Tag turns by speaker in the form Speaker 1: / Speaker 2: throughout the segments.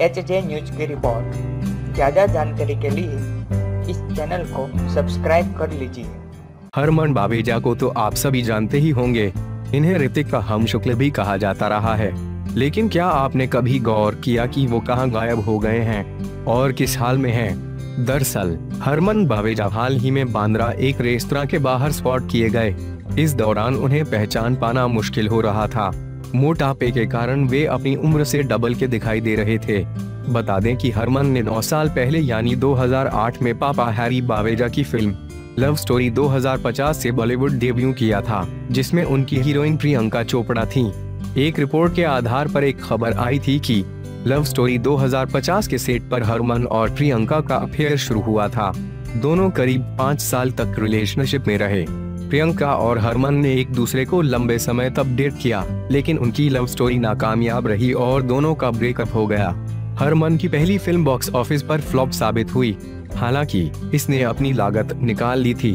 Speaker 1: H J news की report. ज़्यादा जानकारी के लिए इस चैनल को सब्सक्राइब कर लीजिए।
Speaker 2: हरमन बाबेजा को तो आप सभी जानते ही होंगे, इन्हें ऋतिक का हम शुक्ल भी कहा जाता रहा है। लेकिन क्या आपने कभी गौर किया कि वो कहाँ गायब हो गए हैं, और किस हाल में हैं? दरअसल, हरमन बावेजा हाल ही में बांद्रा एक रेस्तरा के बाहर स्पॉट किए गए। इस दौरान उन्हें पहचान पाना मुश्किल हो रहा था। मोटापे के कारण वे अपनी उम्र से डबल के दिखाई दे रहे थे। बता दें कि हरमन ने 9 साल पहले यानी 2008 में पापा हैरी बावेजा की फ़िल्म, लव स्टोरी 2050 से बॉलीवुड डेब्यू किया था, जिसमें उनकी हीरोइन प्रियंका चोपड़ा थी। एक रिपोर्ट के आधार पर एक खबर आई थी कि लव स्टोरी 2050 के सेट पर हरमन और प्रियंका का अफेयर शुरू हुआ था। दोनों करीब पाँच साल तक रिलेशनशिप में रहे। प्रियंका और हरमन ने एक दूसरे को लंबे समय तक डेट किया लेकिन उनकी लव स्टोरी नाकामयाब रही और दोनों का ब्रेकअप हो गया। हरमन की पहली फ़िल्म बॉक्स ऑफ़िस पर फ्लॉप साबित हुई। हालाँकि इसने अपनी लागत निकाल ली थी।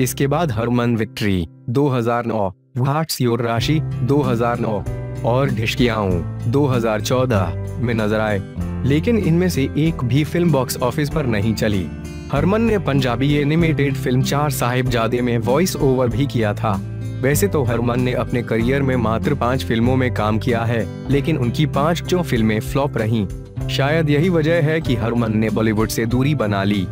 Speaker 2: इसके बाद हरमन विक्ट्री 2009, व्हाट्स योर राशि 2009 और ढिशकियाऊ 2014 में नज़र आए। लेकिन इनमें से एक भी फ़िल्म बॉक्स ऑफ़िस पर नहीं चली। हरमन ने पंजाबी एनिमेटेड फ़िल्म चार साहिबजादे में वॉइस ओवर भी किया था। वैसे तो हरमन ने अपने करियर में मात्र पाँच फ़िल्मों में काम किया है, लेकिन उनकी पाँच जो फ़िल्में फ्लॉप रहीं। शायद यही वजह है कि हरमन ने बॉलीवुड से दूरी बना ली।